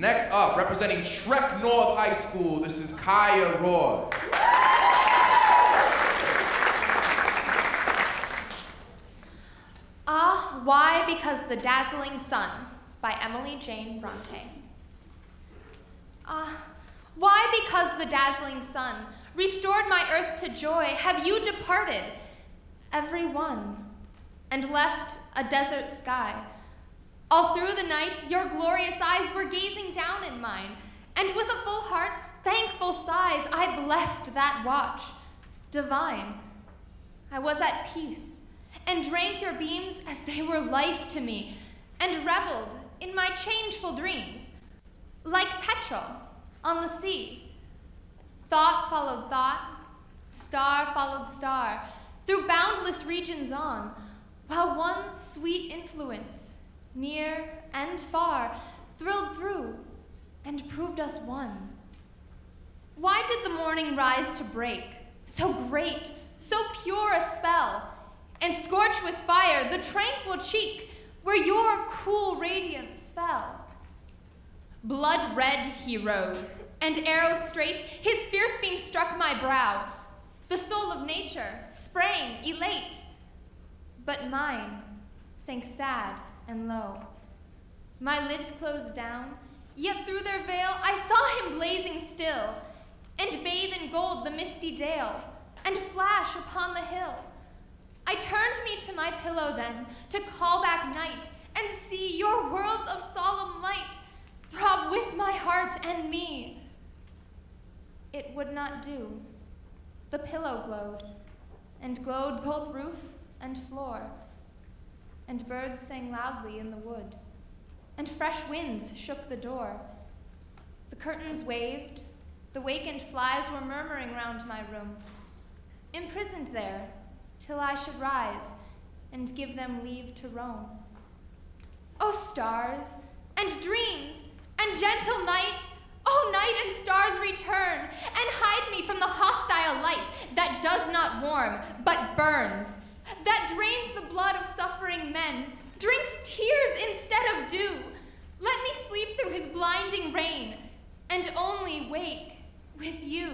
Next up, representing Trek North High School, this is Kaija Roy. Ah, Why Because the Dazzling Sun by Emily Jane Bronte. Ah, why because the dazzling sun restored my earth to joy have you departed, every one, and left a desert sky? All through the night your glorious eyes were gazing mine, and with a full heart's thankful sighs I blessed that watch, divine. I was at peace, and drank your beams as they were life to me, and reveled in my changeful dreams, like petrel on the sea. Thought followed thought, star followed star, through boundless regions on, while one sweet influence, near and far, thrilled and proved us one. Why did the morning rise to break, so great, so pure a spell, and scorch with fire the tranquil cheek where your cool radiance fell? Blood red he rose, and arrow straight, his fierce beam struck my brow. The soul of nature sprang elate, but mine sank sad and low. My lids closed down, yet through their veil I saw him blazing still, and bathe in gold the misty dale, and flash upon the hill. I turned me to my pillow then, to call back night, and see your worlds of solemn light throb with my heart and me. It would not do. The pillow glowed, and glowed both roof and floor, and birds sang loudly in the wood, and fresh winds shook the door. The curtains waved, the wakened flies were murmuring round my room, imprisoned there till I should rise and give them leave to roam. O stars and dreams and gentle night, O night and stars return and hide me from the hostile light that does not warm but burns, that drains the blood of suffering men, drinks tears instead of dew. Let me sleep through his blinding reign and only wake with you.